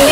If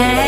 understand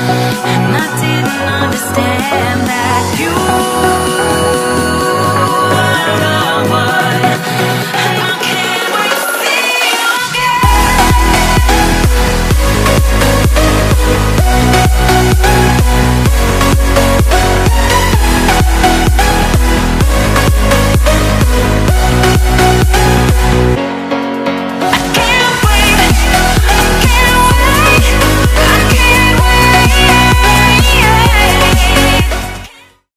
I didn't understand that you